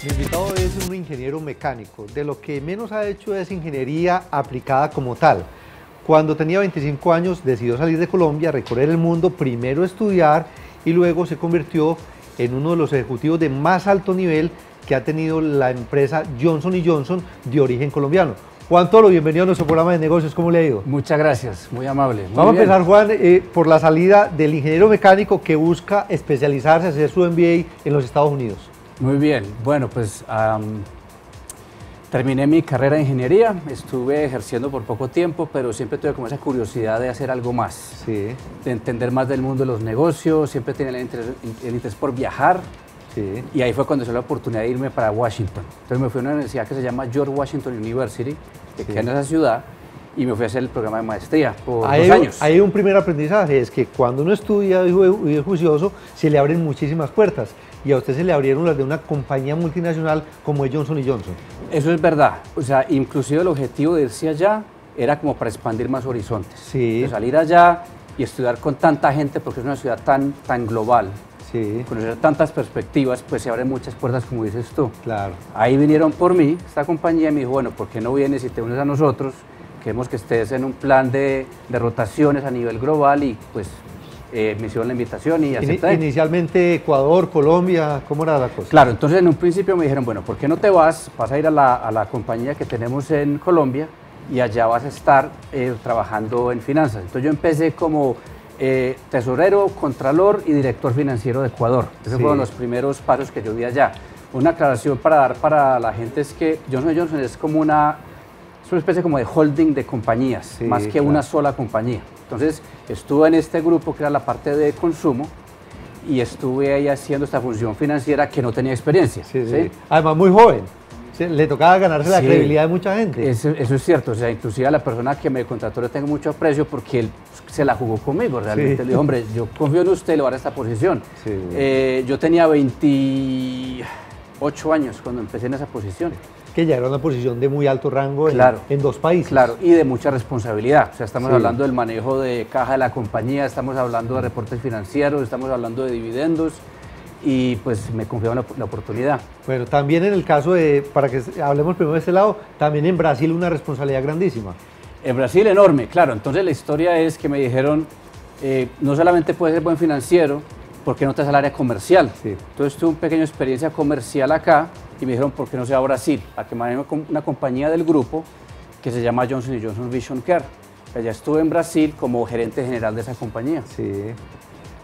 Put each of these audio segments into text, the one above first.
Mi invitado es un ingeniero mecánico. De lo que menos ha hecho es ingeniería aplicada como tal. Cuando tenía 25 años decidió salir de Colombia, recorrer el mundo, primero estudiar y luego se convirtió en uno de los ejecutivos de más alto nivel que ha tenido la empresa Johnson Johnson de origen colombiano. Juan Toro, bienvenido a nuestro programa de negocios. ¿Cómo le ha ido? Muchas gracias, muy amable. Muy Vamos bien. a empezar, Juan, eh, por la salida del ingeniero mecánico que busca especializarse, hacer su MBA en los Estados Unidos. Muy bien, bueno, pues am, terminé mi carrera de ingeniería, estuve ejerciendo por poco tiempo, pero siempre tuve como esa curiosidad de hacer algo más, Sí, de entender más del mundo de los negocios, siempre tenía el interés, el interés por viajar. Sí. y ahí fue cuando se la oportunidad de irme para Washington. Entonces me fui a una universidad que se llama George Washington University, que queda en esa ciudad, y me fui a hacer el programa de maestría por Hay, dos años. hay un primer aprendizaje, es que cuando uno estudia y es juicioso, se le abren muchísimas puertas. Y a usted se le abrieron las de una compañía multinacional como es Johnson Johnson. Eso es verdad. O sea, inclusive el objetivo de irse allá era como para expandir más horizontes. Sí. De salir allá y estudiar con tanta gente, porque es una ciudad tan, tan global, Sí, conocer tantas perspectivas, pues se abren muchas puertas, como dices tú. claro. Ahí vinieron por mí, esta compañía, y me dijo, bueno, ¿por qué no vienes y te unes a nosotros? Queremos que estés en un plan de, de rotaciones a nivel global y pues eh, me hicieron la invitación y acepté. inicialmente Ecuador, Colombia, ¿cómo era la cosa? Claro, entonces en un principio me dijeron, bueno, ¿por qué no te vas? Vas a ir a la, a la compañía que tenemos en Colombia y allá vas a estar eh, trabajando en finanzas. Entonces yo empecé como eh, tesorero, contralor y director financiero de Ecuador. Esos Sí. fueron los primeros pasos que yo vi allá. Una aclaración para dar para la gente es que Johnson Johnson es como una, es una especie como de holding de compañías, Sí, más que claro. una sola compañía. Entonces estuve en este grupo que era la parte de consumo y estuve ahí haciendo esta función financiera que no tenía experiencia. Sí, sí. Además, muy joven. Le tocaba ganarse la credibilidad de mucha gente. Eso, eso es cierto, o sea, inclusive a la persona que me contrató le tengo mucho aprecio porque él se la jugó conmigo realmente. Le dijo, hombre, yo confío en usted, le voy a dar esta posición. Sí. Eh, yo tenía 28 años cuando empecé en esa posición. Que ya era una posición de muy alto rango en, Claro. en dos países. Claro, y de mucha responsabilidad. O sea, estamos Sí. hablando del manejo de caja de la compañía, estamos hablando de reportes financieros, estamos hablando de dividendos y pues me confiaron la, la oportunidad. Bueno, también en el caso de, para que hablemos primero de este lado, también en Brasil una responsabilidad grandísima. En Brasil enorme, claro. Entonces la historia es que me dijeron, eh, no solamente puedes ser buen financiero, ¿por qué no te al área comercial? Sí. Entonces tuve una pequeña experiencia comercial acá y me dijeron, ¿por qué no se va Brasil? A que manejo una compañía del grupo que se llama Johnson Johnson Vision Care. Allá estuve en Brasil como gerente general de esa compañía. Sí.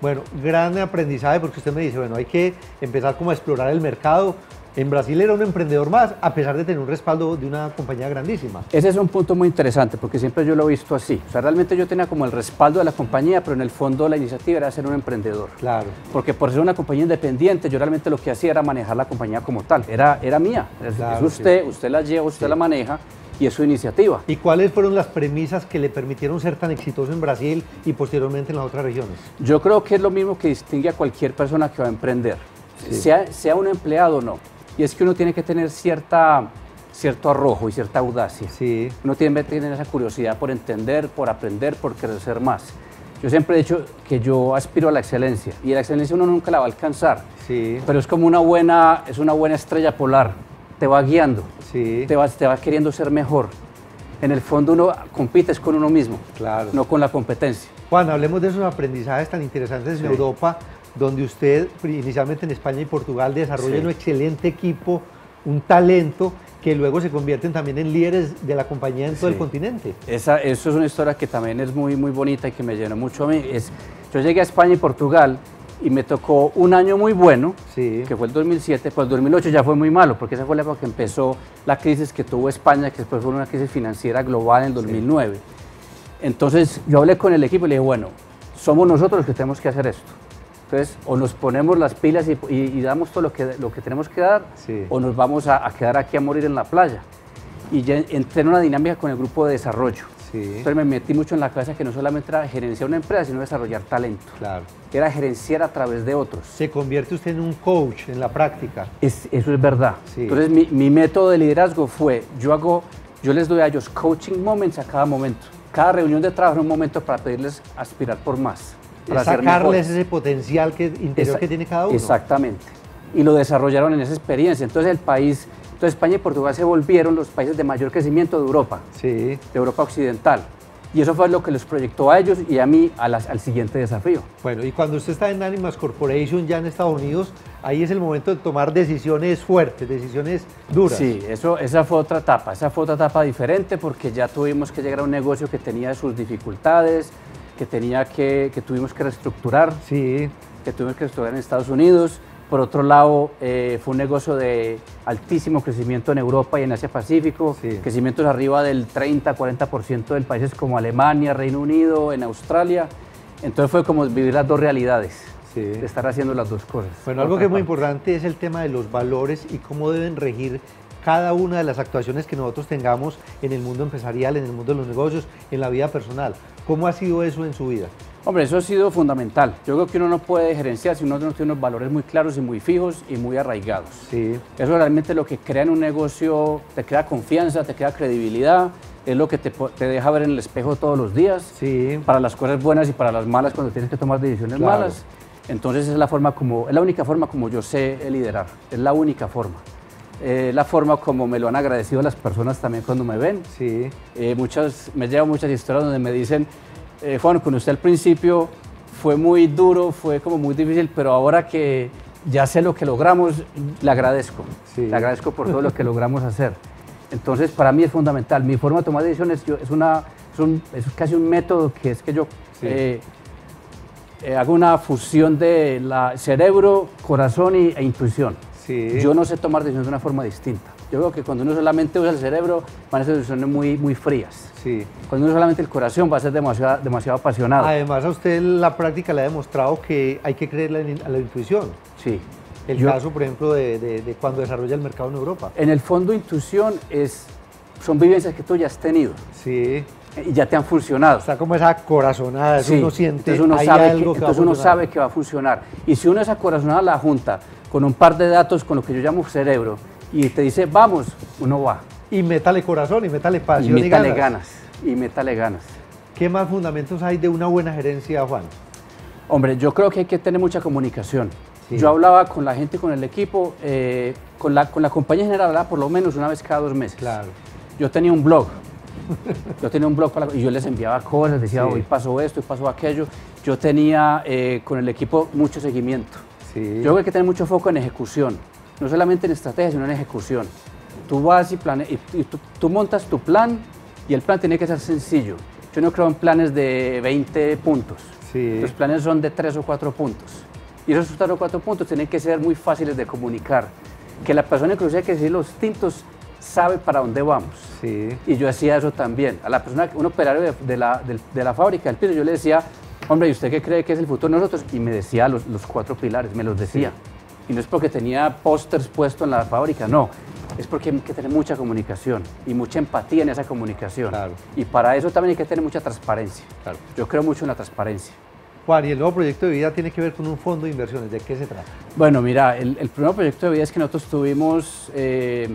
Bueno, gran aprendizaje porque usted me dice, bueno, hay que empezar como a explorar el mercado. En Brasil era un emprendedor más, a pesar de tener un respaldo de una compañía grandísima. Ese es un punto muy interesante porque siempre yo lo he visto así. O sea, realmente yo tenía como el respaldo de la compañía, pero en el fondo la iniciativa era ser un emprendedor. Claro. Porque por ser una compañía independiente, yo realmente lo que hacía era manejar la compañía como tal. Era, era mía. Es, Claro, es usted, usted la lleva, usted la maneja y es su iniciativa. ¿Y cuáles fueron las premisas que le permitieron ser tan exitoso en Brasil y posteriormente en las otras regiones? Yo creo que es lo mismo que distingue a cualquier persona que va a emprender, sea, sea un empleado o no. Y es que uno tiene que tener cierta, cierto arrojo y cierta audacia. Sí. Uno tiene que tener esa curiosidad por entender, por aprender, por crecer más. Yo siempre he dicho que yo aspiro a la excelencia y la excelencia uno nunca la va a alcanzar. Sí. Pero es como una buena, es una buena estrella polar, te va guiando, Sí. te va, te va queriendo ser mejor. En el fondo uno compite es con uno mismo, Claro. no con la competencia. Juan, hablemos de esos aprendizajes tan interesantes en Sí. Europa, donde usted, inicialmente en España y Portugal, desarrolla Sí. un excelente equipo, un talento que luego se convierten también en líderes de la compañía en todo el Sí. continente. Esa, eso es una historia que también es muy, muy bonita y que me llenó mucho a mí. Es, yo llegué a España y Portugal y me tocó un año muy bueno, Sí. que fue el 2007, pues el 2008 ya fue muy malo, porque esa fue la época que empezó la crisis que tuvo España, que después fue una crisis financiera global en el 2009. Entonces yo hablé con el equipo y le dije, bueno, somos nosotros los que tenemos que hacer esto. Entonces, o nos ponemos las pilas y, y- y damos todo lo que, lo que tenemos que dar, Sí. o nos vamos a, a quedar aquí a morir en la playa. Y ya entré en una dinámica con el grupo de desarrollo. Sí. Entonces me metí mucho en la cabeza que no solamente era gerenciar una empresa, sino desarrollar talento. Claro. Era gerenciar a través de otros. Se convierte usted en un coach en la práctica. Es- eso es verdad. Sí. Entonces mi, mi método de liderazgo fue, yo hago, yo les doy a ellos coaching moments a cada momento. Cada reunión de trabajo es un momento para pedirles aspirar por más. Para sacarles ese potencial que, interior que tiene cada uno. Exactamente. y lo desarrollaron en esa experiencia. Entonces el país, entonces España y Portugal se volvieron los países de mayor crecimiento de Europa, Sí. de Europa Occidental. Y eso fue lo que les proyectó a ellos y a mí a las- al siguiente desafío. Bueno, y cuando usted está en Animas Corporation ya en Estados Unidos, ahí es el momento de tomar decisiones fuertes, decisiones duras. Sí, eso, esa fue otra etapa, esa fue otra etapa diferente porque ya tuvimos que llegar a un negocio que tenía sus dificultades, que, tenía que, que tuvimos que reestructurar, Sí, que tuvimos que reestructurar en Estados Unidos. Por otro lado, eh, fue un negocio de altísimo crecimiento en Europa y en Asia Pacífico, Sí. crecimientos arriba del 30-40% en países como Alemania, Reino Unido, en Australia. Entonces fue como vivir las dos realidades, Sí. de estar haciendo las dos cosas. Bueno, algo que es muy importante es el tema de los valores y cómo deben regir cada una de las actuaciones que nosotros tengamos en el mundo empresarial, en el mundo de los negocios, en la vida personal. ¿Cómo ha sido eso en su vida? Hombre, eso ha sido fundamental. Yo creo que uno no puede gerenciar si uno no tiene unos valores muy claros y muy fijos y muy arraigados. Sí, Eso realmente lo que crea en un negocio, te crea confianza, te crea credibilidad, es lo que te, te deja ver en el espejo todos los días, sí, para las cosas buenas y para las malas cuando tienes que tomar decisiones Claro. malas. Entonces es la forma como, es la única forma como yo sé liderar, es la única forma. Eh, la forma como me lo han agradecido las personas también cuando me ven. sí, Eh, muchas, me llevan muchas historias donde me dicen, eh, Juan, con usted al principio fue muy duro, fue como muy difícil, pero ahora que ya sé lo que logramos, le agradezco. Sí. Le agradezco por todo lo que logramos hacer. Entonces, para mí es fundamental. Mi forma de tomar decisiones yo- es, una, es, un- es casi un método que es que yo Sí. eh, hago una fusión de la cerebro, corazón y- e intuición. Sí. Yo no sé tomar decisiones de una forma distinta. Yo creo que cuando uno solamente usa el cerebro, van a ser decisiones muy, muy frías. Sí. Cuando uno solamente el corazón va a ser demasiado, demasiado apasionado. Además, a usted la práctica le ha demostrado que hay que creerle a la intuición. Sí. El Yo- caso, por ejemplo, de, de- de cuando desarrolla el mercado en Europa. En el fondo, intuición es, son vivencias que tú ya has tenido Sí. y ya te han funcionado. Está como esa corazonada, eso Sí, uno siente, entonces uno, sabe, que, entonces uno sabe que va a funcionar. Y si uno esa corazonada la junta con un par de datos, con lo que yo llamo cerebro, y te dice, vamos, uno va. Y métale corazón, y métale Y pasión y, métale ganas. ganas. Y métale ganas. ¿Qué más fundamentos hay de una buena gerencia, Juan? Hombre, yo creo que hay que tener mucha comunicación. Sí. Yo hablaba con la gente, con el equipo, eh, con, la, con la compañía general, hablaba por lo menos una vez cada dos meses. Claro. Yo tenía un blog. Yo tenía un blog para, y yo les enviaba cosas, decía, Sí. hoy pasó esto, hoy pasó aquello. Yo tenía eh, con el equipo mucho seguimiento. Sí. Yo creo que hay que tener mucho foco en ejecución, no solamente en estrategia, sino en ejecución. Tú vas y, plane y, tú, tú montas tu plan y el plan tiene que ser sencillo. Yo no creo en planes de 20 puntos. Sí. Los planes son de 3 o 4 puntos. Y esos 3 o 4 puntos tienen que ser muy fáciles de comunicar. Que la persona inclusive que sigue los tintos sabe para dónde vamos. Sí. Y yo hacía eso también. A la persona, un operario de, de la, de la fábrica del piso, yo le decía, hombre, ¿y usted qué cree que es el futuro de nosotros? Y me decía los, los cuatro pilares, me los decía. Y no es porque tenía pósters puestos en la fábrica, no. Es porque hay que tener mucha comunicación y mucha empatía en esa comunicación. Claro. Y para eso también hay que tener mucha transparencia. Claro. Yo creo mucho en la transparencia. Juan, y el nuevo proyecto de vida tiene que ver con un fondo de inversiones. ¿De qué se trata? Bueno, mira, el, el primer proyecto de vida es que nosotros tuvimos, eh,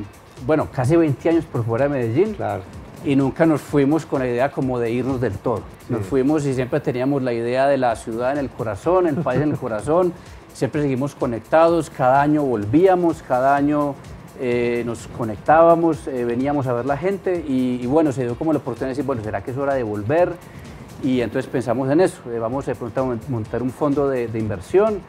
bueno, casi 20 años por fuera de Medellín. Claro. Y nunca nos fuimos con la idea como de irnos del todo. Nos fuimos y siempre teníamos la idea de la ciudad en el corazón, el país en el corazón. Siempre seguimos conectados, cada año volvíamos, cada año eh, nos conectábamos, eh, veníamos a ver la gente y, y bueno, se dio como la oportunidad de decir, bueno, ¿será que es hora de volver? Y entonces pensamos en eso, eh, vamos de pronto a mon- montar un fondo de, de inversión.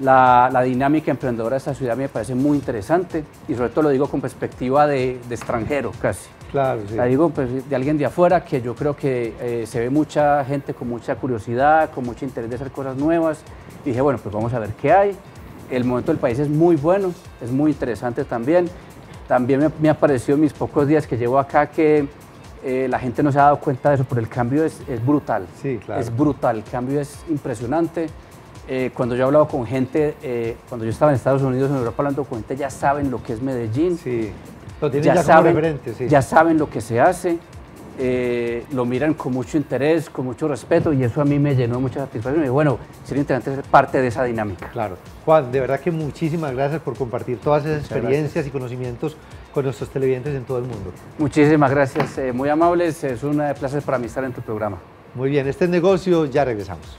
La, la dinámica emprendedora de esta ciudad me parece muy interesante y sobre todo lo digo con perspectiva de, de extranjero casi. Claro, sí. La digo pues, de alguien de afuera que yo creo que eh, se ve mucha gente con mucha curiosidad, con mucho interés de hacer cosas nuevas. Y dije, bueno, pues vamos a ver qué hay. El momento del país es muy bueno, es muy interesante también. También me, me ha parecido en mis pocos días que llevo acá que eh, la gente no se ha dado cuenta de eso, pero el cambio es, es brutal. Sí, claro. Es brutal, el cambio es impresionante. Eh, cuando yo he hablado con gente, eh, cuando yo estaba en Estados Unidos, en Europa, hablando con gente, ya saben lo que es Medellín Sí. Lo tienen ya, ya, saben, referente, sí. ya saben lo que se hace, eh, lo miran con mucho interés, con mucho respeto y eso a mí me llenó de mucha satisfacción. Y bueno, sería interesante ser parte de esa dinámica. Claro. Juan, de verdad que muchísimas gracias por compartir todas esas Muchas experiencias y conocimientos con nuestros televidentes en todo el mundo. Muchísimas gracias, eh, muy amables, es un placer para mí estar en tu programa. Muy bien, este es negocio, ya regresamos.